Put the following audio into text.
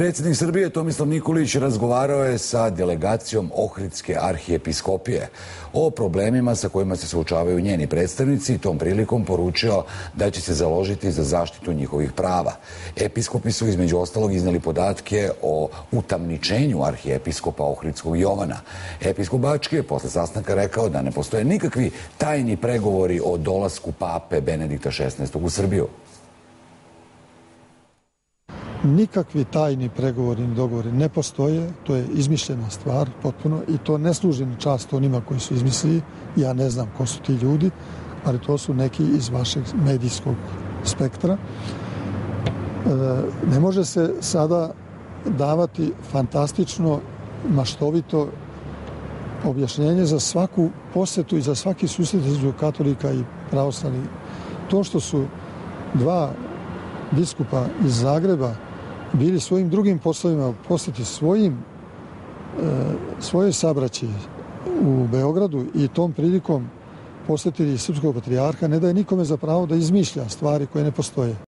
Predsjednik Srbije Tomislav Nikolić razgovarao je sa delegacijom Ohridske arhijepiskopije o problemima sa kojima se suočavaju njeni predstavnici i tom prilikom poručio da će se založiti za zaštitu njihovih prava. Episkopi su između ostalog iznali podatke o utamničenju arhijepiskopa Ohridskog Jovana. Episkop Bački je posle sastanka rekao da ne postoje nikakvi tajni pregovori o dolasku pape Benedikta XVI. u Srbiju nikakvi tajni pregovori ni dogovori ne postoje, to je izmišljena stvar potpuno i to ne služi na čast onima koji su izmislili, ja ne znam ko su ti ljudi, ali to su neki iz vašeg medijskog spektra. E, ne može se sada davati fantastično, maštovito objašnjenje za svaku posetu i za svaki susret između katolika i pravoslavnih. To što su dva biskupa iz Zagreba bili svojim drugim poslovima posjeti svojim e, svoje sabraće u Beogradu i tom prilikom posjetili srpskog patrijarha ne daje nikome za pravo da izmišlja stvari koje ne postoje.